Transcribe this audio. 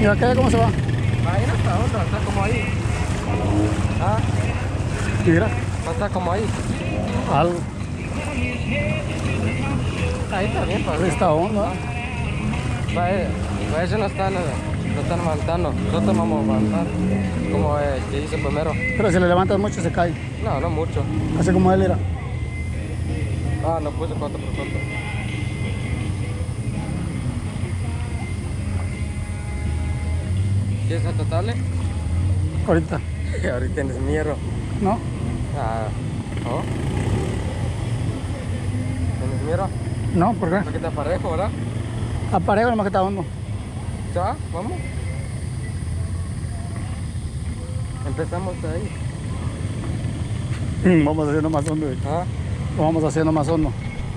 ¿Y acá cómo se va? Ahí no está hondo, está como ahí. Ah, Mira, está como ahí. algo. Ahí está bien, pues. Está hondo. ¿eh? Va, eh, va, ellos no están, eh, no están levantando. Nosotros vamos a levantar. Como eh, que hice primero. Pero si le levantas mucho se cae. No, no mucho. Así como él era. Ah, no puse 4 por 4. ¿Quieres total? Ahorita. Ahorita tienes miedo. ¿No? Ah, ¿no? ¿Tienes miedo? No, ¿por qué? Porque está parejo, ¿verdad? Aparejo nomás que está hondo. ¿Ya? ¿Vamos? Empezamos ahí. Vamos haciendo más hondo. ¿Ah? Vamos haciendo más hondo.